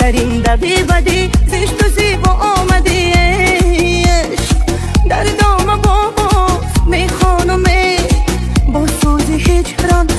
بهترین بدی زشت و زیبا آمدی عشق. در دام بابا میخانمه با سوزی هجران